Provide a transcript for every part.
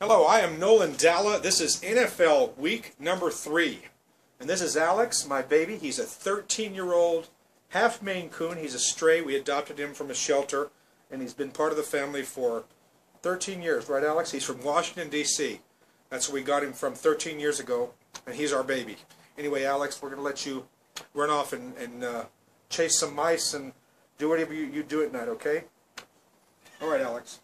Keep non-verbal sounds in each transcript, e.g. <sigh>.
Hello, I am Nolan Dalla. This is NFL week number three. And this is Alex, my baby. He's a 13 year old half Maine Coon. He's a stray. We adopted him from a shelter, and he's been part of the family for 13 years, right, Alex? He's from Washington, D.C. That's where we got him from 13 years ago, and he's our baby. Anyway, Alex, we're going to let you run off and, and uh, chase some mice and do whatever you, you do at night, okay? All right, Alex.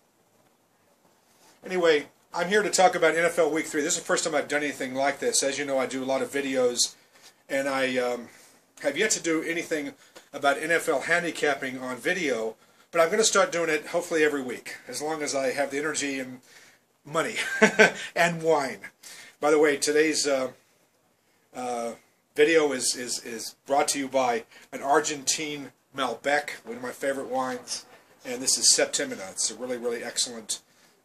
Anyway, I'm here to talk about NFL Week 3. This is the first time I've done anything like this. As you know, I do a lot of videos, and I um, have yet to do anything about NFL handicapping on video, but I'm going to start doing it hopefully every week, as long as I have the energy and money <laughs> and wine. By the way, today's uh, uh, video is, is, is brought to you by an Argentine Malbec, one of my favorite wines, and this is Septimina. It's a really, really excellent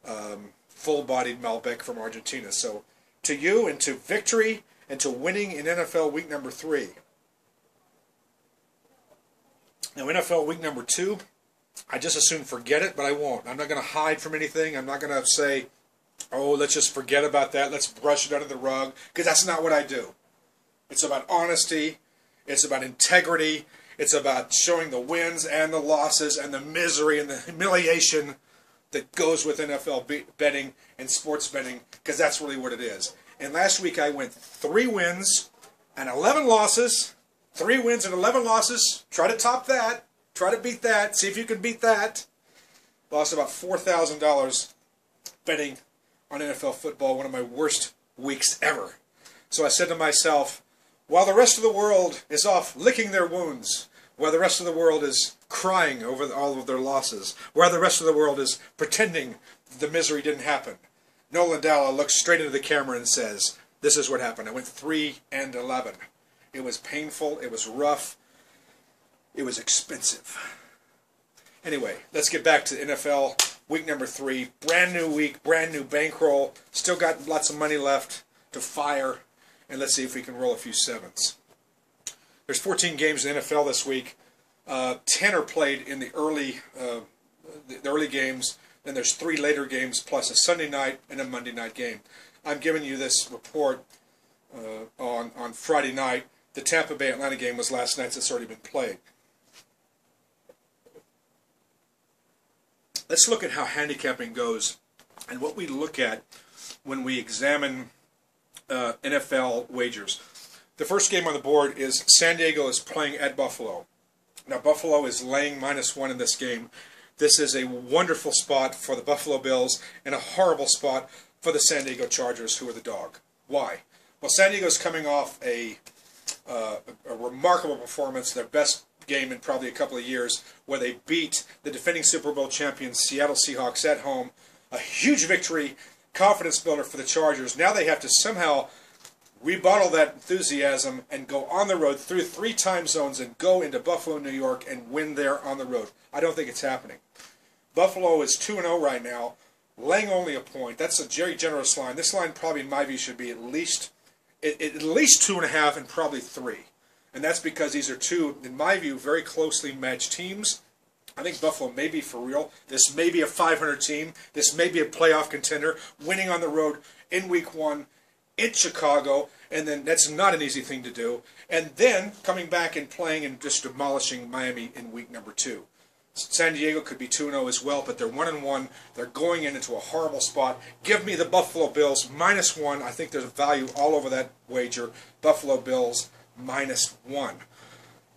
um, full-bodied Malbec from Argentina. So to you and to victory and to winning in NFL week number three. Now NFL week number two, I just assume forget it, but I won't. I'm not going to hide from anything. I'm not going to say, oh, let's just forget about that. Let's brush it under the rug, because that's not what I do. It's about honesty. It's about integrity. It's about showing the wins and the losses and the misery and the humiliation that goes with NFL betting and sports betting, because that's really what it is. And last week I went three wins and 11 losses. Three wins and 11 losses. Try to top that. Try to beat that. See if you can beat that. Lost about $4,000 betting on NFL football. One of my worst weeks ever. So I said to myself, while the rest of the world is off licking their wounds, while the rest of the world is crying over all of their losses, while the rest of the world is pretending the misery didn't happen, Nolan Dalla looks straight into the camera and says, this is what happened. I went 3 and 11. It was painful. It was rough. It was expensive. Anyway, let's get back to NFL week number three. Brand new week, brand new bankroll. Still got lots of money left to fire. And let's see if we can roll a few sevens. There's 14 games in the NFL this week. Uh, 10 are played in the early, uh, the early games. Then there's three later games plus a Sunday night and a Monday night game. I'm giving you this report uh, on on Friday night. The Tampa Bay Atlanta game was last night, so it's already been played. Let's look at how handicapping goes and what we look at when we examine uh, NFL wagers. The first game on the board is San Diego is playing at Buffalo. Now, Buffalo is laying minus one in this game. This is a wonderful spot for the Buffalo Bills and a horrible spot for the San Diego Chargers, who are the dog. Why? Well, San Diego's coming off a, uh, a remarkable performance, their best game in probably a couple of years, where they beat the defending Super Bowl champions Seattle Seahawks at home. A huge victory, confidence builder for the Chargers. Now they have to somehow rebuttal that enthusiasm and go on the road through three time zones and go into Buffalo, New York, and win there on the road. I don't think it's happening. Buffalo is 2 0 right now, laying only a point. That's a very generous line. This line, probably in my view, should be at least at least two and a half and probably three. And that's because these are two, in my view, very closely matched teams. I think Buffalo may be for real. This may be a 500 team. This may be a playoff contender, winning on the road in week one in Chicago, and then that's not an easy thing to do. And then coming back and playing and just demolishing Miami in week number two. San Diego could be 2-0 as well, but they're 1-1. They're going in into a horrible spot. Give me the Buffalo Bills minus one. I think there's a value all over that wager. Buffalo Bills minus one.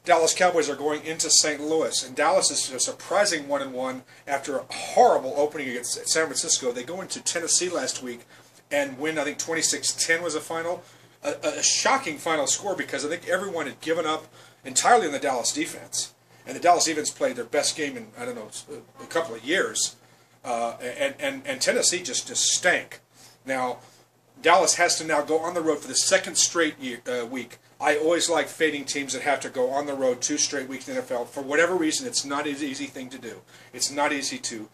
Dallas Cowboys are going into St. Louis, and Dallas is a surprising one and one after a horrible opening against San Francisco. They go into Tennessee last week and win. I think 26-10 was the final. A, a, shocking final score because I think everyone had given up entirely on the Dallas defense, and the Dallas defense played their best game in I don't know a couple of years, uh, and and and Tennessee just just stank. Now Dallas has to now go on the road for the second straight year, uh, week. I always like fading teams that have to go on the road two straight weeks in the NFL. For whatever reason, it's not an easy thing to do. It's not easy to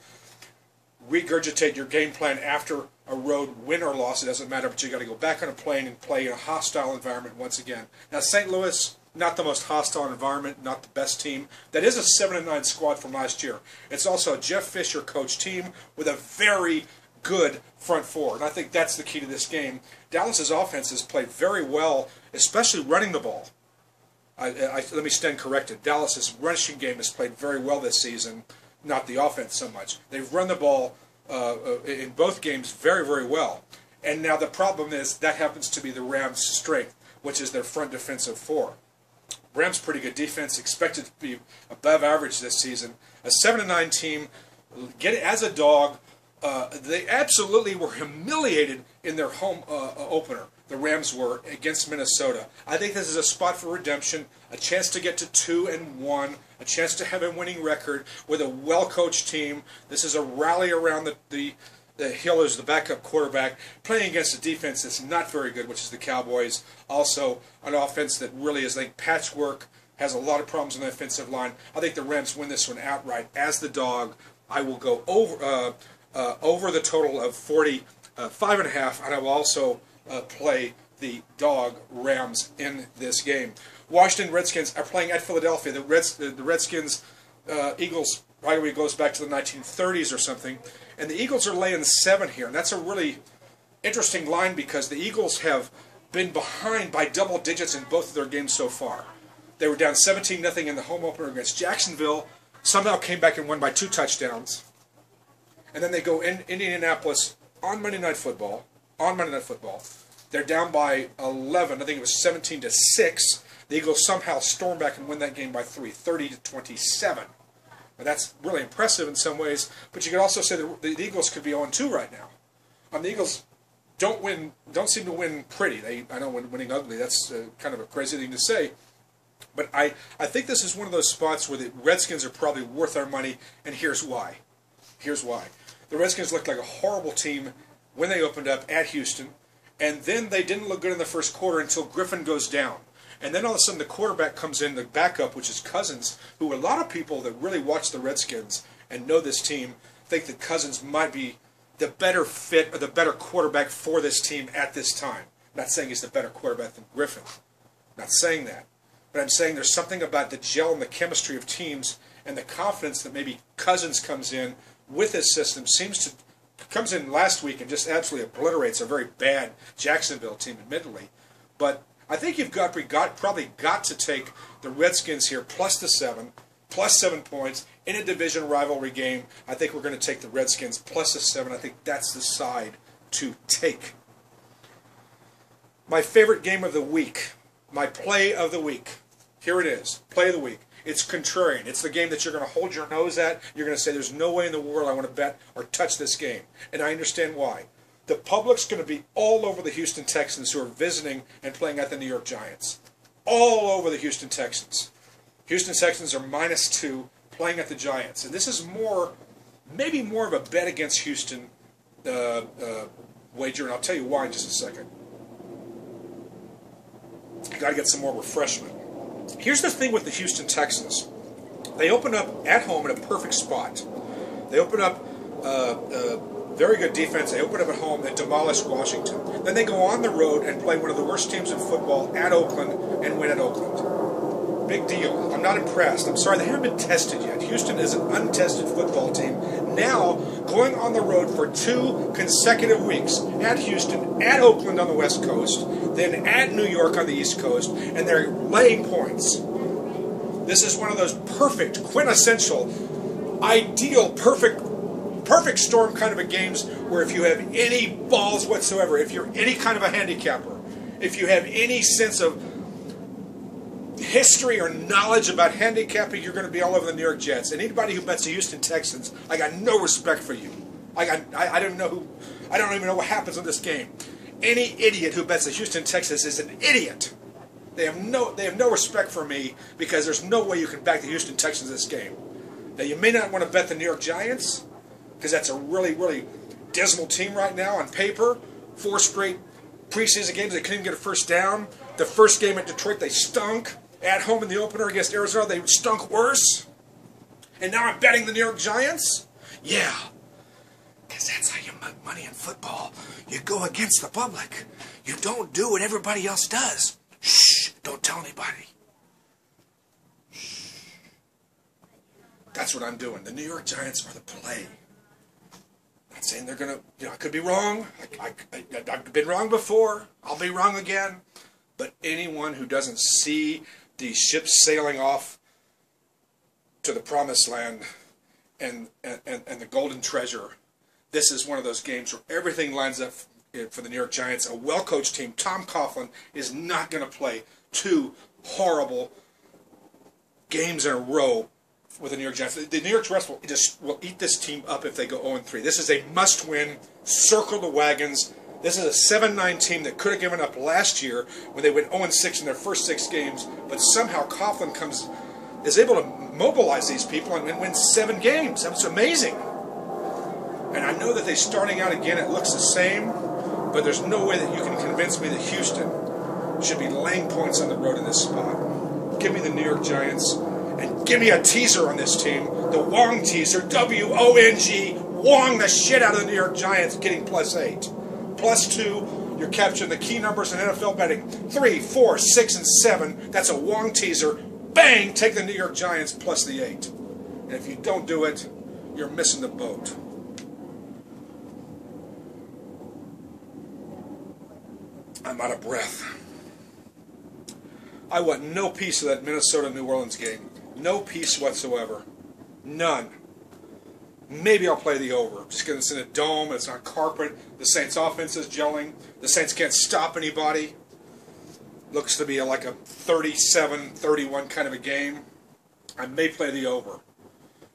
regurgitate your game plan after a road win or loss. It doesn't matter, but you got to go back on a plane and play in a hostile environment once again. Now, St. Louis, not the most hostile environment, not the best team. That is a seven and nine squad from last year. It's also a Jeff Fisher coach team with a very good front four. And I think that's the key to this game. Dallas's offense has played very well, especially running the ball. I, I, let me stand corrected. Dallas's rushing game has played very well this season, not the offense so much. They've run the ball uh, uh, in both games very, very well. And now the problem is that happens to be the Rams' strength, which is their front defensive four. Rams pretty good defense, expected to be above average this season. A seven and nine team, get it as a dog. Uh, they absolutely were humiliated in their home uh, opener. The Rams were against Minnesota. I think this is a spot for redemption, a chance to get to two and one, a chance to have a winning record with a well-coached team. This is a rally around the, the the Hill is the backup quarterback playing against a defense that's not very good, which is the Cowboys. Also, an offense that really is like patchwork, has a lot of problems on the offensive line. I think the Rams win this one outright. As the dog, I will go over uh, uh, over the total of 40, uh, and a half, and I will also uh, play the dog Rams in this game. Washington Redskins are playing at Philadelphia. The Reds, the, the Redskins, uh, Eagles rivalry goes back to the 1930s or something. And the Eagles are laying seven here. And that's a really interesting line because the Eagles have been behind by double digits in both of their games so far. They were down 17 0 in the home opener against Jacksonville. Somehow came back and won by two touchdowns. And then they go in Indianapolis on Monday Night Football. On Monday Night Football. They're down by 11. I think it was 17 to 6. The Eagles somehow storm back and win that game by 3, 30 to 27. And that's really impressive in some ways, but you could also say that the Eagles could be 0-2 right now. Um, the Eagles don't win, don't seem to win pretty. They, I know winning ugly, that's uh, kind of a crazy thing to say. But I, I think this is one of those spots where the Redskins are probably worth our money, and here's why. Here's why. The Redskins looked like a horrible team when they opened up at Houston, and then they didn't look good in the first quarter until Griffin goes down. And then all of a sudden the quarterback comes in, the backup, which is Cousins, who a lot of people that really watch the Redskins and know this team think that Cousins might be the better fit or the better quarterback for this team at this time. I'm not saying he's the better quarterback than Griffin. I'm not saying that. But I'm saying there's something about the gel and the chemistry of teams and the confidence that maybe Cousins comes in with his system seems to comes in last week and just absolutely obliterates a very bad Jacksonville team, admittedly. But I think you've got, got probably got to take the Redskins here plus the seven, plus seven points in a division rivalry game. I think we're going to take the Redskins plus the seven. I think that's the side to take. My favorite game of the week, my play of the week. Here it is, play of the week. It's contrarian. It's the game that you're going to hold your nose at. You're going to say, "There's no way in the world I want to bet or touch this game," and I understand why. The public's going to be all over the Houston Texans who are visiting and playing at the New York Giants. All over the Houston Texans. Houston Texans are minus two playing at the Giants. And this is more, maybe more of a bet against Houston uh, uh, wager, and I'll tell you why in just a second. got to get some more refreshment. Here's the thing with the Houston Texans. They open up at home in a perfect spot. They open up uh, uh very good defense. They open up at home and demolish Washington. Then they go on the road and play one of the worst teams in football at Oakland and win at Oakland. Big deal. I'm not impressed. I'm sorry, they haven't been tested yet. Houston is an untested football team. Now, going on the road for two consecutive weeks at Houston, at Oakland on the West Coast, then at New York on the East Coast, and they're laying points. This is one of those perfect, quintessential, ideal, perfect perfect storm kind of a games where if you have any balls whatsoever, if you're any kind of a handicapper, if you have any sense of history or knowledge about handicapping, you're going to be all over the New York Jets. And anybody who bets the Houston Texans, I got no respect for you. I got I, I don't know who I don't even know what happens in this game. Any idiot who bets the Houston Texans is an idiot. They have no they have no respect for me because there's no way you can back the Houston Texans this game. Now you may not want to bet the New York Giants because that's a really, really dismal team right now on paper. Four straight preseason games, they couldn't even get a first down. The first game at Detroit, they stunk. At home in the opener against Arizona, they stunk worse. And now I'm betting the New York Giants? Yeah. Because that's how you make money in football. You go against the public. You don't do what everybody else does. Shh, don't tell anybody. Shh. That's what I'm doing. The New York Giants are the play. not saying they're gonna. You know, I could be wrong. I, I, I, I've been wrong before. I'll be wrong again. But anyone who doesn't see these ships sailing off to the promised land and, and, and the golden treasure, this is one of those games where everything lines up for the New York Giants. A well coached team. Tom Coughlin is not going to play two horrible games in a row with the New York Giants. The New York Giants will just will eat this team up if they go 0 3. This is a must win. Circle the wagons. This is a 7 9 team that could have given up last year when they went 0 6 in their first six games, but somehow Coughlin comes is able to mobilize these people and, win seven games. That's amazing. And I know that they're starting out again, it looks the same, but there's no way that you can convince me that Houston should be laying points on the road in this spot. Give me the New York Giants and give me a teaser on this team. The Wong teaser, W O N G, Wong the shit out of the New York Giants, getting plus eight. Plus two, you're capturing the key numbers in NFL betting. Three, four, six, and seven. That's a Wong teaser. Bang! Take the New York Giants plus the eight. And if you don't do it, you're missing the boat. I'm out of breath. I want no piece of that Minnesota New Orleans game. No piece whatsoever. None. Maybe I'll play the over. Just because it's in a dome, it's on carpet. The Saints' offense is gelling. The Saints can't stop anybody. Looks to be like a 37-31 kind of a game. I may play the over.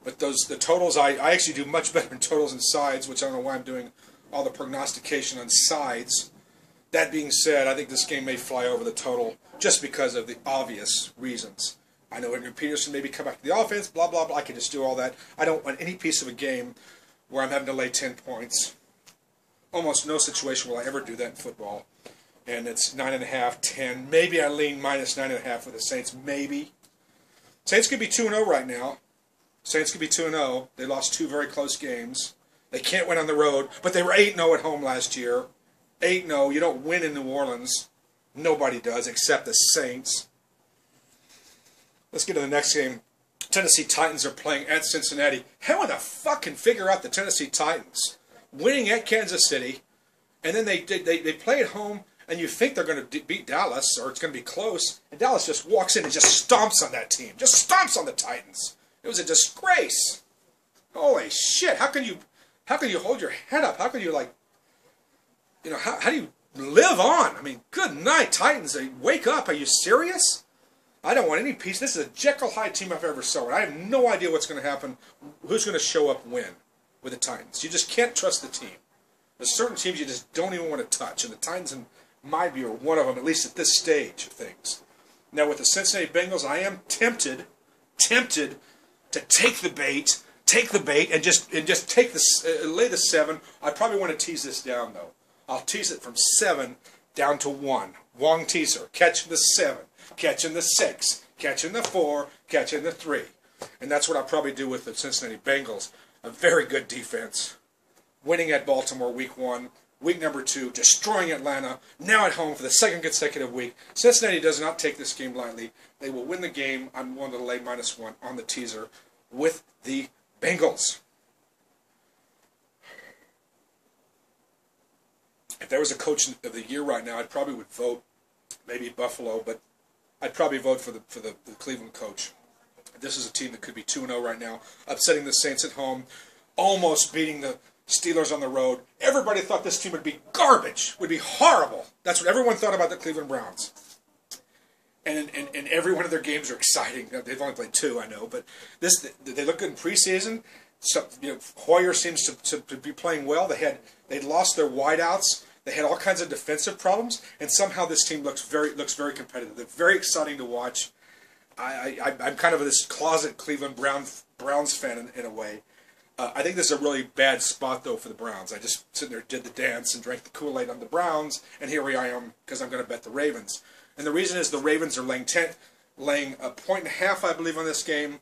But those the totals, I, I actually do much <laughs> better in totals and sides, which I don't know why I'm doing all the prognostication on sides. That being said, I think this game may fly over the total just because of the obvious reasons. I know Adrian Peterson maybe come back to the offense, blah, blah, blah. I can just do all that. I don't want any piece of a game where I'm having to lay 10 points. Almost no situation will I ever do that in football. And it's 9.5, 10. Maybe I lean minus 9.5 for the Saints. Maybe. Saints could be 2 0 right now. Saints could be 2 0. They lost two very close games. They can't win on the road, but they were 8 0 at home last year. 8 0. You don't win in New Orleans. Nobody does except the Saints. Let's get to the next game. Tennessee Titans are playing at Cincinnati. How in the fuck can figure out the Tennessee Titans winning at Kansas City, and then they they they play at home, and you think they're going to beat Dallas or it's going to be close, and Dallas just walks in and just stomps on that team, just stomps on the Titans. It was a disgrace. Holy shit! How can you how can you hold your head up? How can you like you know how how do you live on? I mean, good night, Titans. Wake up! Are you serious? I don't want any piece. This is a Jekyll Hyde team I've ever saw. I have no idea what's going to happen, who's going to show up when with the Titans. You just can't trust the team. There's certain teams you just don't even want to touch, and the Titans, in my view, are one of them, at least at this stage of things. Now, with the Cincinnati Bengals, I am tempted, tempted to take the bait, take the bait, and just and just take the uh, lay the seven. I probably want to tease this down though. I'll tease it from seven down to one. Wong teaser, catch the seven catching the six, catching the four, catching the three. And that's what I'll probably do with the Cincinnati Bengals. A very good defense. Winning at Baltimore week one. Week number two, destroying Atlanta. Now at home for the second consecutive week. Cincinnati does not take this game lightly. They will win the game. I'm willing to lay minus one on the teaser with the Bengals. If there was a coach of the year right now, I probably would vote maybe Buffalo, but I'd probably vote for the for the, the Cleveland coach. This is a team that could be 2 0 right now, upsetting the Saints at home, almost beating the Steelers on the road. Everybody thought this team would be garbage, would be horrible. That's what everyone thought about the Cleveland Browns. And, and, and every one of their games are exciting. They've only played two, I know, but this they look good in preseason. So, you know, Hoyer seems to, to, to be playing well. They had they'd lost their wideouts they had all kinds of defensive problems, and somehow this team looks very looks very competitive. They're very exciting to watch. I, I I'm kind of this closet Cleveland Brown Browns fan in, in a way. Uh, I think this is a really bad spot though for the Browns. I just sitting there did the dance and drank the Kool Aid on the Browns, and here I am because I'm going to bet the Ravens. And the reason is the Ravens are laying ten, laying a point and a half, I believe, on this game,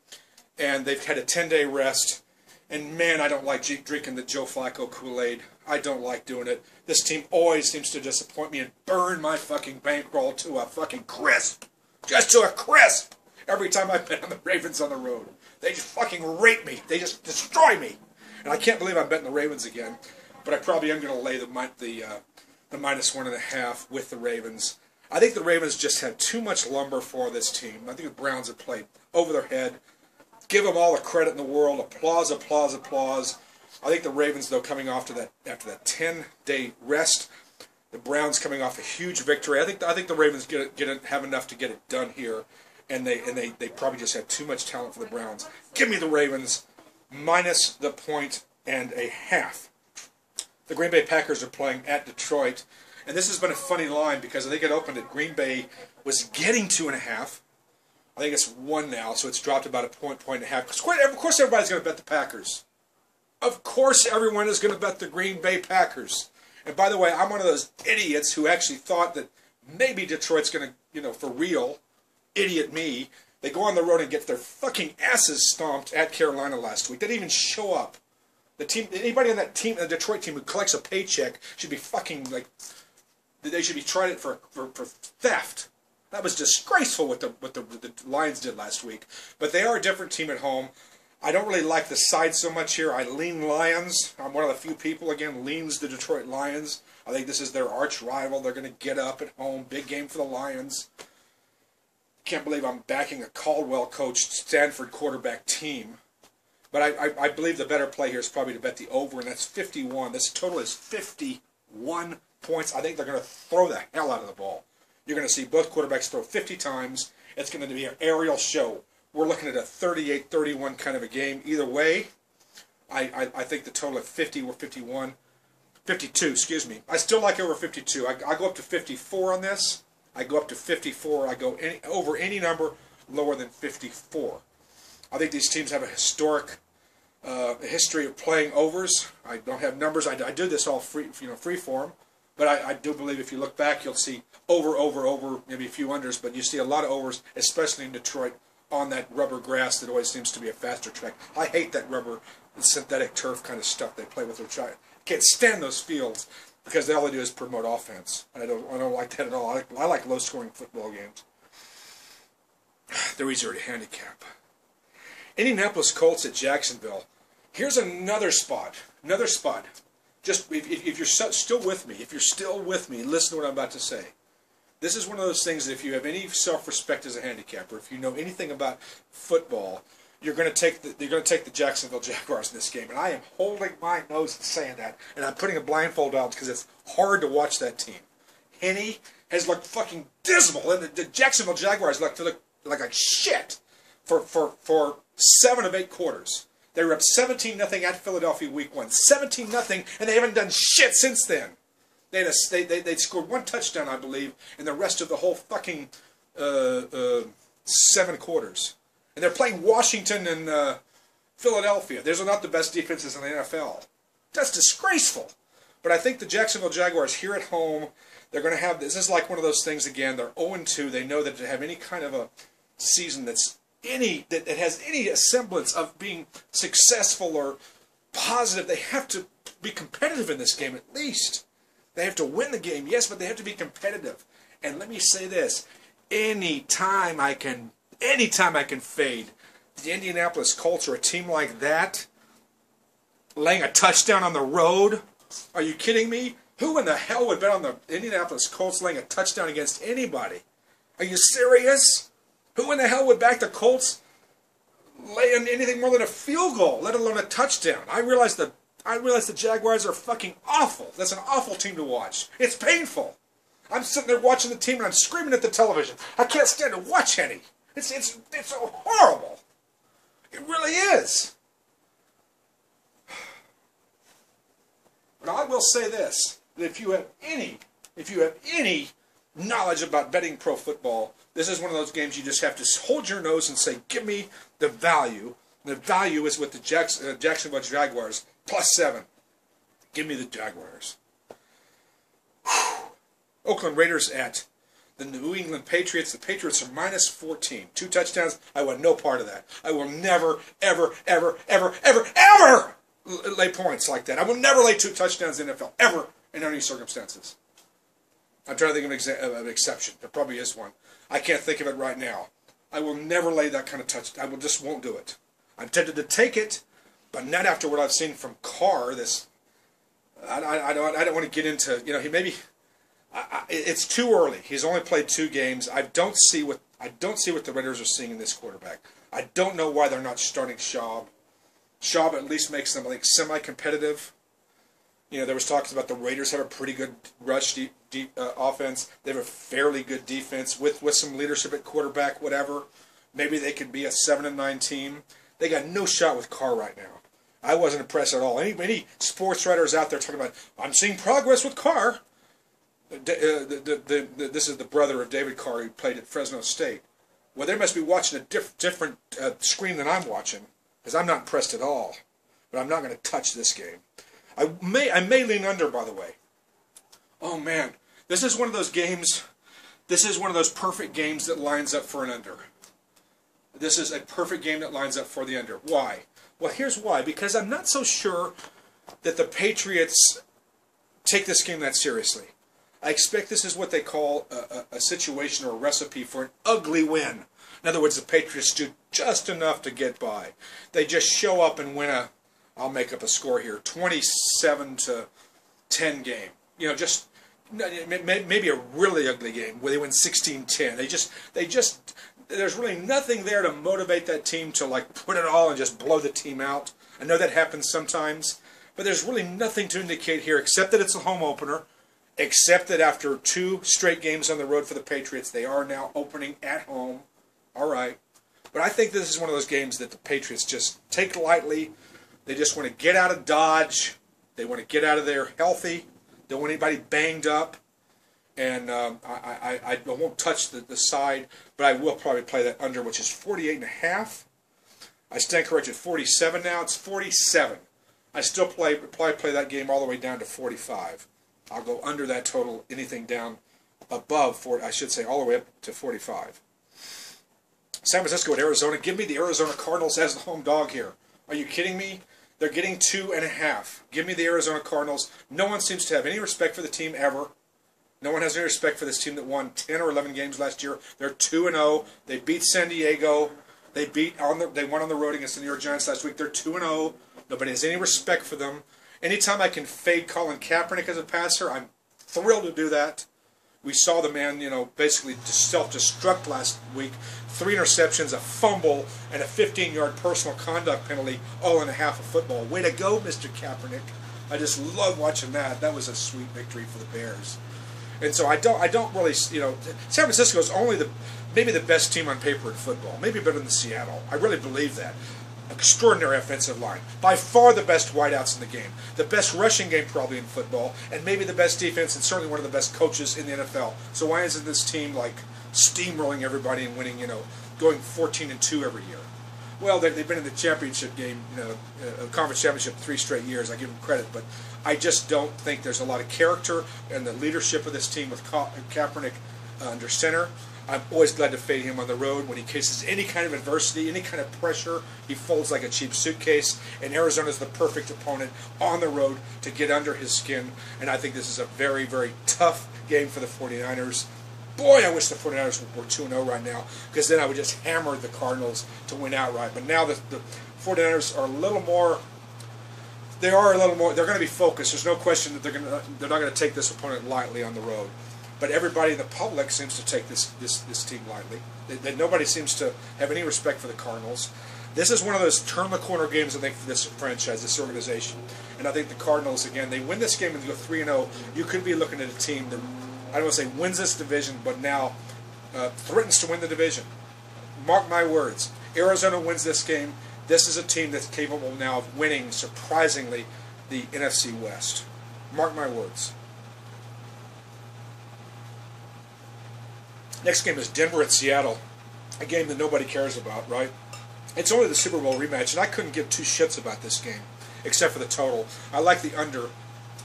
and they've had a ten day rest. And man, I don't like drinking the Joe Flacco Kool Aid. I don't like doing it. This team always seems to disappoint me and burn my fucking bankroll to a fucking crisp. Just to a crisp. Every time I bet on the Ravens on the road. They just fucking rape me. They just destroy me. And I can't believe I'm betting the Ravens again, but I probably am going to lay the the uh, the minus one and a half with the Ravens. I think the Ravens just had too much lumber for this team. I think the Browns have played over their head. Give them all the credit in the world. Applause, applause, applause. I think the Ravens, though, coming off to that after that 10-day rest, the Browns coming off a huge victory. I think I think the Ravens get get have enough to get it done here, and they and they, they probably just have too much talent for the Browns. Give me the Ravens minus the point and a half. The Green Bay Packers are playing at Detroit, and this has been a funny line because I think it opened at Green Bay was getting two and a half. I think it's one now, so it's dropped about a point, point and a half. Of course, everybody's going to bet the Packers. Of course, everyone is going to bet the Green Bay Packers. And by the way, I'm one of those idiots who actually thought that maybe Detroit's going to, you know, for real, idiot me, they go on the road and get their fucking asses stomped at Carolina last week. They didn't even show up. The team, anybody on that team, the Detroit team who collects a paycheck should be fucking like, they should be tried for, for, for theft. That was disgraceful what the what the, the Lions did last week. But they are a different team at home. I don't really like the side so much here. I lean Lions. I'm one of the few people, again, leans the Detroit Lions. I think this is their arch rival. They're going to get up at home. Big game for the Lions. Can't believe I'm backing a Caldwell coached Stafford quarterback team. But I, I, I, believe the better play here is probably to bet the over, and that's 51. This total is 51 points. I think they're going to throw the hell out of the ball. You're going to see both quarterbacks throw 50 times. It's going to be an aerial show. We're looking at a 38-31 kind of a game. Either way, I, I, I, think the total of 50 or 51, 52, excuse me. I still like over 52. I, I go up to 54 on this. I go up to 54. I go any, over any number lower than 54. I think these teams have a historic uh, history of playing overs. I don't have numbers. I, I do this all free, you know, free form. But I, I, do believe if you look back, you'll see over, over, over, maybe a few unders, but you see a lot of overs, especially in Detroit on that rubber grass that always seems to be a faster track. I hate that rubber synthetic turf kind of stuff they play with their child. Can't stand those fields because all they do is promote offense. I don't I don't like that at all. I like, I like low scoring football games. <sighs> They're easier to handicap. Indianapolis Colts at Jacksonville. Here's another spot. Another spot. Just if, if you're still with me, if you're still with me, listen to what I'm about to say. This is one of those things that if you have any self-respect as a handicapper, if you know anything about football, you're going to take the you're going to take the Jacksonville <laughs> Jaguars in this game, and I am holding my nose and saying that, and I'm putting a blindfold on because it's hard to watch that team. Henne has looked fucking dismal, and the, the Jacksonville Jaguars look to look like like shit for for for seven of eight quarters. They were up 17 nothing at Philadelphia week one, 17 nothing, and they haven't done shit since then. They had a, they, they they scored one touchdown, I believe, in the rest of the whole fucking uh, uh, seven quarters. And they're playing Washington and uh, Philadelphia. Those are not the best defenses in the NFL. That's disgraceful. But I think the Jacksonville Jaguars here at home, they're going to have this. Is like one of those things again. They're 0 2. They know that to have any kind of a season that's any that, that has any semblance of being successful or positive, they have to be competitive in this game at least. They have to win the game, yes, but they have to be competitive. And let me say this: anytime I can, anytime I can fade the Indianapolis Colts or a team like that, laying a touchdown on the road. Are you kidding me? Who in the hell would bet on the Indianapolis Colts laying a touchdown against anybody? Are you serious? Who in the hell would back the Colts laying anything more than a field goal, let alone a touchdown? I realize the I realize the Jaguars are fucking awful. That's an awful team to watch. It's painful. I'm sitting there watching the team and I'm screaming at the television. I can't stand to watch any. It's it's it's horrible. It really is. But I will say this: that if you have any, if you have any knowledge about betting pro football, this is one of those games you just have to hold your nose and say, "Give me the value." The value is with the Jackson, uh, Jacksonville Jaguars plus seven. Give me the Jaguars. Whew. Oakland Raiders at the New England Patriots. The Patriots are minus 14. Two touchdowns. I want no part of that. I will never, ever, ever, ever, ever, ever lay points like that. I will never lay two touchdowns in the NFL, ever, in any circumstances. I'm trying to think of an, exa- of an exception. There probably is one. I can't think of it right now. I will never lay that kind of touch. I will just won't do it. I'm tempted to take it, but not after what I've seen from Carr. This, I, I, I don't, I don't want to get into. You know, he maybe. I, it's too early. He's only played two games. I don't see what I don't see what the Raiders are seeing in this quarterback. I don't know why they're not starting Schaub. Schaub at least makes them like semi-competitive. You know, there was talks about the Raiders have a pretty good rush deep, deep uh, offense. They have a fairly good defense with with some leadership at quarterback. Whatever, maybe they could be a seven and nine team. They got no shot with Carr right now. I wasn't impressed at all. Any any sports writers out there talking about I'm seeing progress with Carr. Uh, the, the, the, the, this is the brother of David Carr who played at Fresno State. Well, they must be watching a diff, different uh, screen than I'm watching because I'm not impressed at all. But I'm not going to touch this game. I may I may lean under, by the way. Oh man, this is one of those games. This is one of those perfect games that lines up for an under. This is a perfect game that lines up for the under. Why? Well, here's why. Because I'm not so sure that the Patriots take this game that seriously. I expect this is what they call a, a, a situation or a recipe for an ugly win. In other words, the Patriots do just enough to get by. They just show up and win a I'll make up a score here, 27 to 10 game. You know, just maybe a really ugly game where they win 16-10. They just they just there's really nothing there to motivate that team to like put it all and just blow the team out. I know that happens sometimes, but there's really nothing to indicate here except that it's a home opener, except that after two straight games on the road for the Patriots, they are now opening at home. All right. But I think this is one of those games that the Patriots just take lightly they just want to get out of Dodge. They want to get out of there healthy. Don't want anybody banged up. And um, I, I, I won't touch the, the side, but I will probably play that under, which is 48 and a half. I stand corrected 47 now. It's 47. I still play probably play that game all the way down to 45. I'll go under that total. Anything down above 40, I should say, all the way up to 45. San Francisco at Arizona. Give me the Arizona Cardinals as the home dog here. Are you kidding me? They're getting two and a half. Give me the Arizona Cardinals. No one seems to have any respect for the team ever. No one has any respect for this team that won 10 or 11 games last year. They're 2 and 0. They beat San Diego. They beat on the they won on the road against the New York Giants last week. They're 2 and 0. Nobody has any respect for them. Anytime I can fade Colin Kaepernick as a passer, I'm thrilled to do that. We saw the man, you know, basically self-destruct last week. Three interceptions, a fumble, and a 15-yard personal conduct penalty, all in a half of football. Way to go, Mr. Kaepernick. I just love watching that. That was a sweet victory for the Bears. And so I don't, I don't really, you know, San Francisco is only the, maybe the best team on paper in football. Maybe better than the Seattle. I really believe that extraordinary offensive line. By far the best wideouts in the game. The best rushing game probably in football. And maybe the best defense and certainly one of the best coaches in the NFL. So why isn't this team like steamrolling everybody and winning, you know, going 14 and 2 every year? Well, they've been in the championship game, you know, uh, conference championship three straight years. I give them credit, but I just don't think there's a lot of character and the leadership of this team with Ka Kaepernick uh, under center. I'm always glad to fade him on the road. When he faces any kind of adversity, any kind of pressure, he folds like a cheap suitcase. And Arizona is the perfect opponent on the road to get under his skin. And I think this is a very, very tough game for the 49ers. Boy, I wish the 49ers were 2 0 right now because then I would just hammer the Cardinals to win outright. But now the, the 49ers are a little more they are a little more. They're going to be focused. There's no question that they're going to. They're not going to take this opponent lightly on the road. But everybody in the public seems to take this this, this team lightly. That nobody seems to have any respect for the Cardinals. This is one of those turn the corner games, I think, for this franchise, this organization. And I think the Cardinals, again, they win this game and go 3 0. You could be looking at a team that, I don't want to say wins this division, but now uh, threatens to win the division. Mark my words. Arizona wins this game. This is a team that's capable now of winning, surprisingly, the NFC West. Mark my words. Next game is Denver at Seattle, a game that nobody cares about, right? It's only the Super Bowl rematch, and I couldn't give two shits about this game, except for the total. I like the under.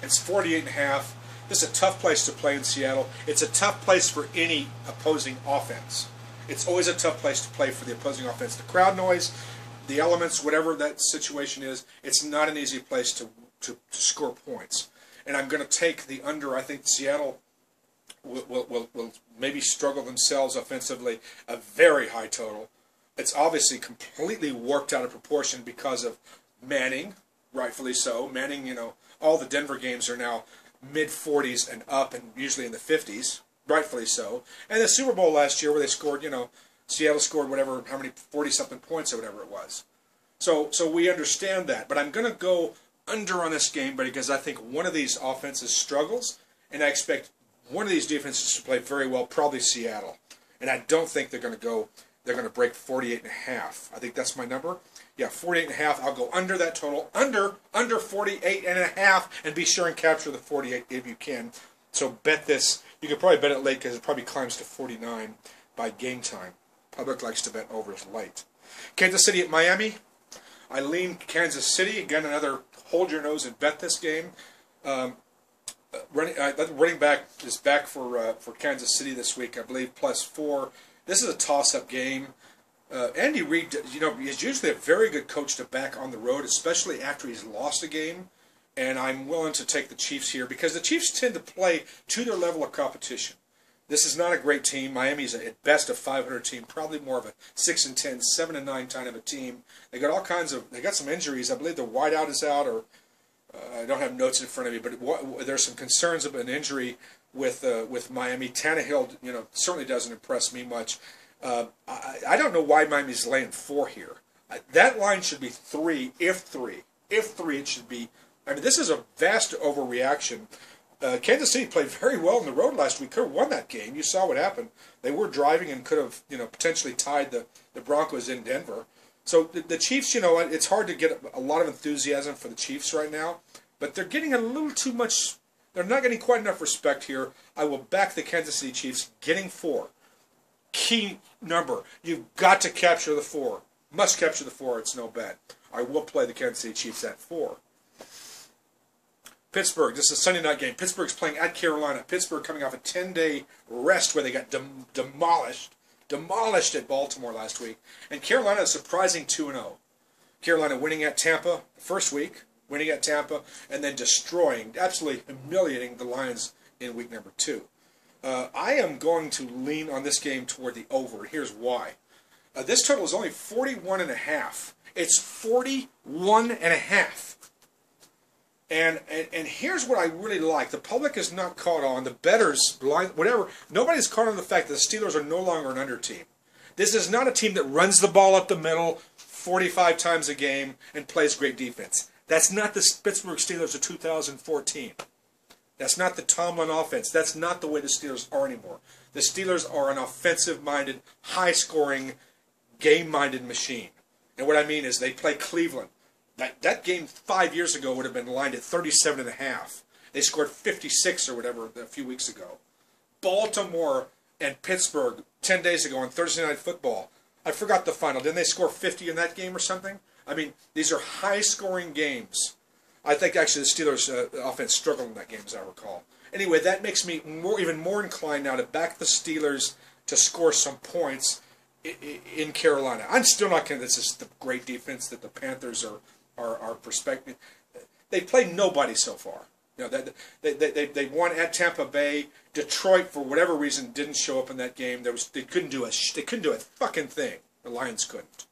It's 48 and a half. This is a tough place to play in Seattle. It's a tough place for any opposing offense. It's always a tough place to play for the opposing offense. The crowd noise, the elements, whatever that situation is, it's not an easy place to, to, to score points. And I'm going to take the under. I think Seattle will, will, will maybe struggle themselves offensively, a very high total. It's obviously completely warped out of proportion because of Manning, rightfully so. Manning, you know, all the Denver games are now mid 40s and up, and usually in the 50s, rightfully so. And the Super Bowl last year, where they scored, you know, Seattle scored whatever, how many 40 something points or whatever it was. So, so we understand that. But I'm going to go under on this game, but because I think one of these offenses struggles, and I expect one of these defenses to play very well, probably Seattle. And I don't think they're going to go. They're going to break 48 and a half. I think that's my number. Yeah, 48 and a half. I'll go under that total. Under under 48 and a half, and be sure and capture the 48 if you can. So bet this. You could probably bet it late because it probably climbs to 49 by game time. Public likes to bet overs late. Kansas City at Miami. I lean Kansas City. Again, another hold your nose and bet this game. Um, running, uh, running back is back for uh, for Kansas City this week, I believe, plus four. This is a toss-up game. Uh, Andy Reid, you know, is usually a very good coach to back on the road, especially after he's lost a game. And I'm willing to take the Chiefs here because the Chiefs tend to play to their level of competition. This is not a great team. Miami's at best a 500 team, probably more of a 6 and 10, 7 and 9 kind of a team. They got all kinds of, they got some injuries. I believe the wideout is out, or uh, I don't have notes in front of me, but there's some concerns of an injury with uh, with Miami. Tannehill, you know, certainly doesn't impress me much. Uh, I, I don't know why Miami's laying four here. That line should be three, if three. If three, it should be. I mean, this is a vast overreaction uh, Kansas City played very well on the road last week. Could have won that game. You saw what happened. They were driving and could have, you know, potentially tied the, the Broncos in Denver. So the, the Chiefs, you know, it's hard to get a lot of enthusiasm for the Chiefs right now, but they're getting a little too much. They're not getting quite enough respect here. I will back the Kansas City Chiefs getting four. Key number. You've got to capture the four. Must capture the four. It's no bet. I will play the Kansas City Chiefs at four. Pittsburgh, this is a Sunday night game. Pittsburgh's playing at Carolina. Pittsburgh coming off a 10 day rest where they got dem- demolished, demolished at Baltimore last week. And Carolina is surprising 2 0. Carolina winning at Tampa the first week, winning at Tampa, and then destroying, absolutely humiliating the Lions in week number two. Uh, I am going to lean on this game toward the over. Here's why. Uh, this total is only 41 and a half. It's 41 and a half. And, and, and here's what I really like: the public is not caught on the betters, blind, whatever. Nobody's caught on the fact that the Steelers are no longer an under team. This is not a team that runs the ball up the middle 45 times a game and plays great defense. That's not the Pittsburgh Steelers of 2014. That's not the Tomlin offense. That's not the way the Steelers are anymore. The Steelers are an offensive-minded, high-scoring, game-minded machine. And what I mean is they play Cleveland. That, that game five years ago would have been lined at 37 and a half. They scored 56 or whatever a few weeks ago. Baltimore and Pittsburgh 10 days ago on Thursday Night Football. I forgot the final. Didn't they score 50 in that game or something? I mean, these are high-scoring games. I think actually the Steelers' uh, offense struggled in that game, as I recall. Anyway, that makes me more, even more inclined now to back the Steelers to score some points in Carolina. I'm still not convinced this is the great defense that the Panthers are are, are perspective. They played nobody so far. You know, they, they, they, they won at Tampa Bay. Detroit, for whatever reason, didn't show up in that game. There was they couldn't do a they couldn't do a fucking thing. The Lions couldn't.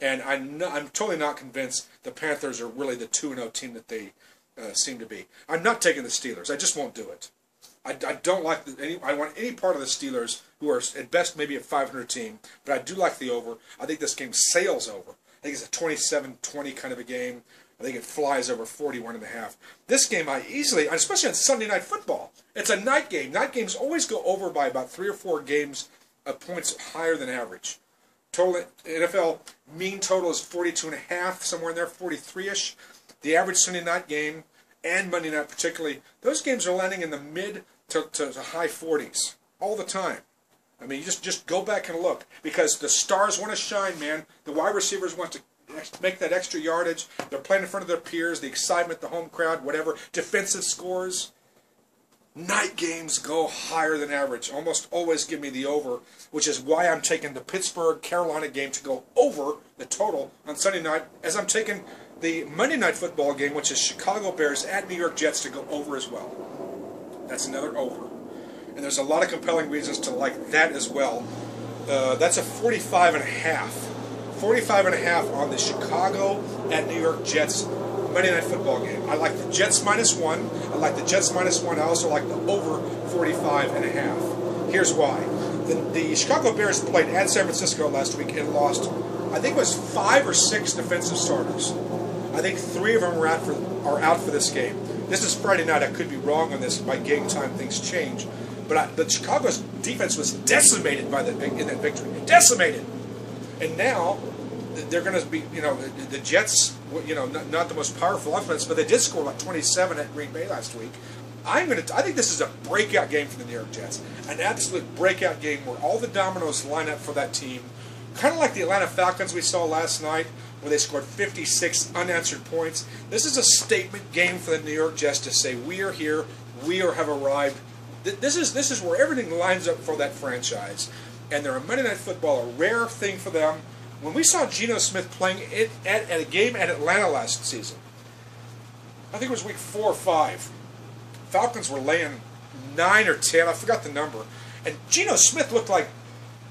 And I'm not, I'm totally not convinced the Panthers are really the two and zero oh team that they uh, seem to be. I'm not taking the Steelers. I just won't do it. I, I don't like the, any. I want any part of the Steelers who are at best maybe a 500 team, but I do like the over. I think this game sails over. I think it's a 27-20 kind of a game. I think it flies over 41 and a half. This game I easily, especially on Sunday night football, it's a night game. Night games always go over by about three or four games of points higher than average. Total NFL mean total is 42 and a half, somewhere in there, 43ish. The average Sunday night game and Monday night particularly, those games are landing in the mid to, to, to high 40s all the time. I mean, you just just go back and look because the stars want to shine, man. The wide receivers want to make that extra yardage. They're playing in front of their peers, the excitement, the home crowd, whatever. Defensive scores. Night games go higher than average. Almost always give me the over, which is why I'm taking the Pittsburgh Carolina game to go over the total on Sunday night, as I'm taking the Monday night football game, which is Chicago Bears at New York Jets, to go over as well. That's another over and there's a lot of compelling reasons to like that as well. Uh, that's a 45 and a half. 45 and a half on the Chicago at New York Jets Monday Night Football game. I like the Jets minus one. I like the Jets minus one. I also like the over 45 and a half. Here's why. The, the Chicago Bears played at San Francisco last week and lost, I think it was five or six defensive starters. I think three of them are out for, are out for this game. This is Friday night. I could be wrong on this. By game time, things change. But I, the Chicago's defense was decimated by the in that victory. Decimated. And now they're going to be, you know, the, Jets, you know, not, not, the most powerful offense, but they did score like 27 at Green Bay last week. I'm going to. I think this is a breakout game for the New York Jets, an absolute breakout game where all the dominoes line up for that team, kind of like the Atlanta Falcons we saw last night, where they scored 56 unanswered points. This is a statement game for the New York Jets to say we are here, we are have arrived. This is this is where everything lines up for that franchise, and they're a Monday Night Football, a rare thing for them. When we saw Geno Smith playing it at, at a game at Atlanta last season, I think it was week four or five, Falcons were laying nine or ten, I forgot the number, and Geno Smith looked like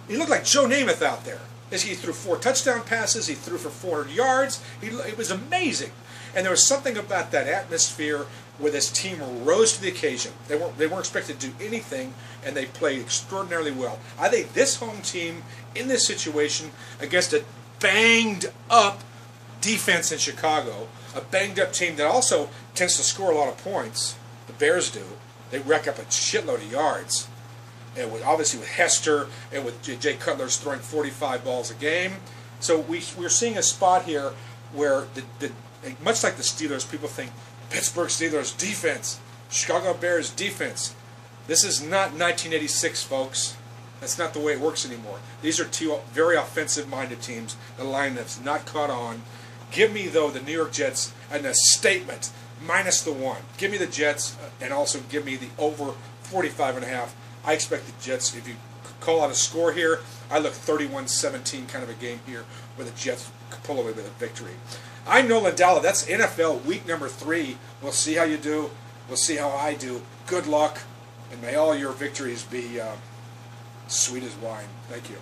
he looked like Joe Namath out there. He threw four touchdown passes, he threw for 400 yards. He, it was amazing, and there was something about that atmosphere where this team rose to the occasion. They weren't they weren't expected to do anything, and they played extraordinarily well. I think this home team in this situation against a banged up defense in Chicago, a banged up team that also tends to score a lot of points. The Bears do. They rack up a shitload of yards. And with obviously with Hester and with Jay Cutler's throwing 45 balls a game. So we, we're seeing a spot here where the, the much like the Steelers, people think Pittsburgh Steelers defense, Chicago Bears defense. This is not 1986, folks. That's not the way it works anymore. These are two very offensive-minded teams. The line that's not caught on. Give me, though, the New York Jets and a statement, minus the one. Give me the Jets, uh, and also give me the over 45 and a half. I expect the Jets, if you call out a score here, I look 31-17 kind of a game here where the Jets pull away with a victory. I'm Nolan Dalla. That's NFL week number three. We'll see how you do. We'll see how I do. Good luck, and may all your victories be uh, sweet as wine. Thank you.